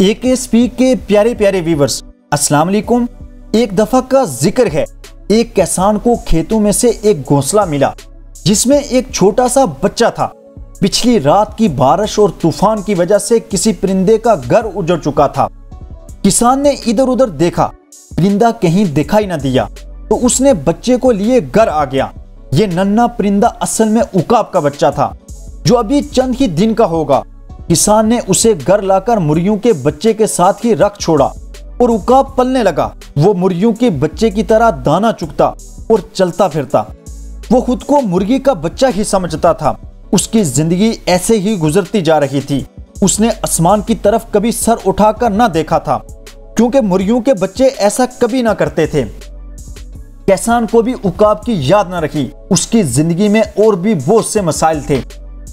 एक के प्यारे प्यारे व्यूवर्स अस्सलाम वालेकुम। एक दफ़ा का ज़िक्र है, एक किसान को खेतों में से एक घोंसला मिला, जिसमें एक छोटा सा बच्चा था। पिछली रात की बारिश और तूफ़ान की वजह से किसी परिंदे का घर उजड़ चुका था। किसान ने इधर उधर देखा, परिंदा कहीं दिखाई न दिया तो उसने बच्चे को लिए घर आ गया। ये नन्ना परिंदा असल में उकाब का बच्चा था, जो अभी चंद ही दिन का होगा। किसान ने उसे घर लाकर मुर्गियों के बच्चे के साथ ही रख छोड़ा और उकाब पलने लगा। वो मुर्गियों के बच्चे की तरह दाना चुकता और चलता फिरता। वो खुद को मुर्गी का बच्चा ही समझता था। उसकी ज़िंदगी ऐसे ही गुजरती जा रही थी। उसने आसमान की तरफ़ कभी सर उठाकर ना देखा था, क्योंकि मुर्गियों के बच्चे ऐसा कभी ना करते थे। किसान को भी उकाब की याद न रखी उसकी ज़िंदगी में और भी बहुत से मसाइल थे।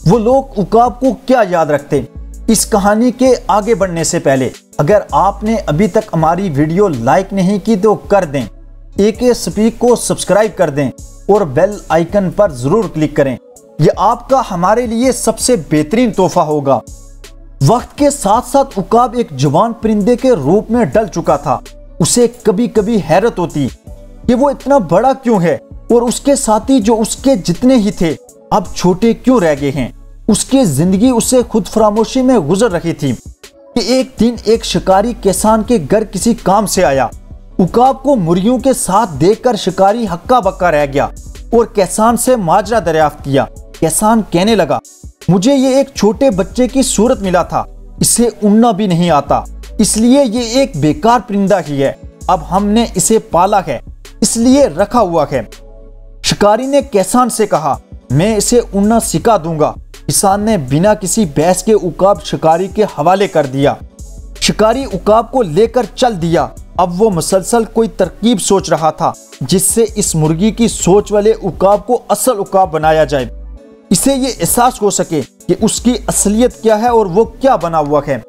वो लोग उकाब को क्या याद रखते इस कहानी के आगे बढ़ने से पहले, अगर आपने अभी तक हमारी वीडियो लाइक नहीं की तो कर दें। एक स्पीक को सब्सक्राइब कर दें और बेल आइकन पर ज़रूर क्लिक करें। यह आपका हमारे लिए सबसे बेहतरीन तोहफा होगा। वक्त के साथ साथ उकाब एक जवान परिंदे के रूप में डल चुका था। उसे कभी कभी हैरत होती, कि वो इतना बड़ा क्यों है? और उसके साथी जो उसके जितने ही थे, अब छोटे क्यों रह गए हैं? उसकी ज़िंदगी उसे खुद फरामोशी में गुजर रही थी कि एक दिन एक शिकारी किसान के घर किसी काम से आया। उकाब को मुर्गियों के साथ देखकर शिकारी हक्का बक्का रह गया और किसान से माजरा दरियाफ्त किया। किसान कहने लगा, मुझे ये एक छोटे बच्चे की सूरत मिला था, इसे उड़ना भी नहीं आता। इसलिए ये एक बेकार परिंदा ही है। अब हमने इसे पाला है, इसलिए रखा हुआ है। शिकारी ने किसान से कहा, मैं इसे उड़ना सिखा दूँगा। किसान ने बिना किसी बहस के उकाब शिकारी के हवाले कर दिया। शिकारी उकाब को लेकर चल दिया। अब वो मुसलसल कोई तरकीब सोच रहा था, जिससे इस मुर्गी की सोच वाले उकाब को असल उकाब बनाया जाए। इसे ये एहसास हो सके कि उसकी असलियत क्या है और वो क्या बना हुआ है।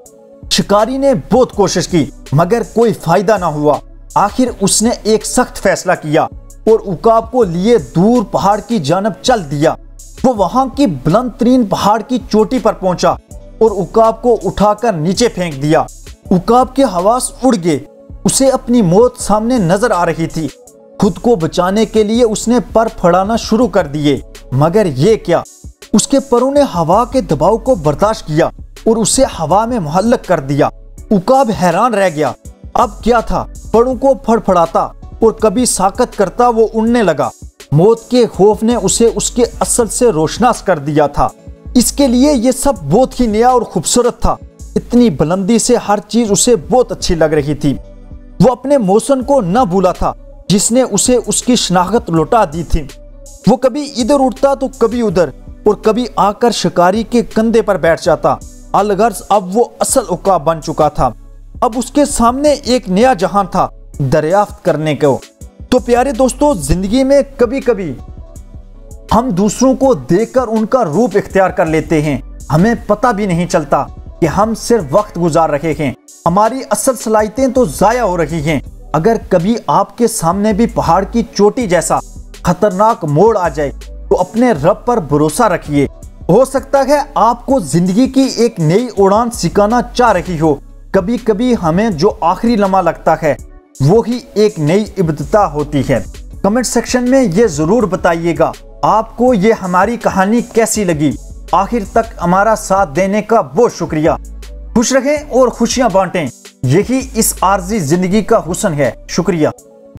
शिकारी ने बहुत कोशिश की, मगर कोई फ़ायदा ना हुआ। आखिर उसने एक सख्त फैसला किया। और उकाब को लिए दूर पहाड़ की जानब चल दिया। वो वहाँ की बुलंद तरीन पहाड़ की चोटी पर पहुँचा और उकाब को उठाकर नीचे फेंक दिया। उकाब के हवास उड़ गए। उसे अपनी मौत सामने नज़र आ रही थी। खुद को बचाने के लिए उसने पर फड़ाना शुरू कर दिए। मगर ये क्या? उसके परों ने हवा के दबाव को बर्दाश्त किया और उसे हवा में मुहल्लक कर दिया। उकाब हैरान रह गया। अब क्या था? परों को फड़फड़ाता और कभी साकत करता वो उड़ने लगा। मौत के खौफ ने उसे उसके असल से रोशनास कर दिया था। इसके लिए ये सब बहुत ही नया और खूबसूरत था। इतनी बुलंदी से हर चीज़ उसे बहुत अच्छी लग रही थी। वो अपने मौसम को न भूला था, जिसने उसे उसकी शनाख्त लौटा दी थी। वो कभी इधर उठता तो कभी उधर, और कभी आकर शिकारी के कंधे पर बैठ जाता। अलगर्ज अब वो असल उका बन चुका था। अब उसके सामने एक नया जहान था। दरियाफ्त करने को। तो प्यारे दोस्तों, ज़िंदगी में कभी कभी हम दूसरों को देखकर उनका रूप इख्तियार कर लेते हैं। हमें पता भी नहीं चलता कि हम सिर्फ़ वक्त गुजार रहे हैं। हमारी असल सलाहियतें तो ज़ाया हो रही हैं। अगर कभी आपके सामने भी पहाड़ की चोटी जैसा खतरनाक मोड़ आ जाए तो अपने रब पर भरोसा रखिए। हो सकता है आपको ज़िंदगी की एक नई उड़ान सिखाना चाह रही हो। कभी कभी हमें जो आखिरी लम्हा लगता है वो ही एक नई इब्तता होती है। कमेंट सेक्शन में ये ज़रूर बताइएगा, आपको ये हमारी कहानी कैसी लगी? आखिर तक हमारा साथ देने का बहुत शुक्रिया। खुश रहें और खुशियाँ बांटें। यही इस आर्जी ज़िंदगी का हुसन है। शुक्रिया।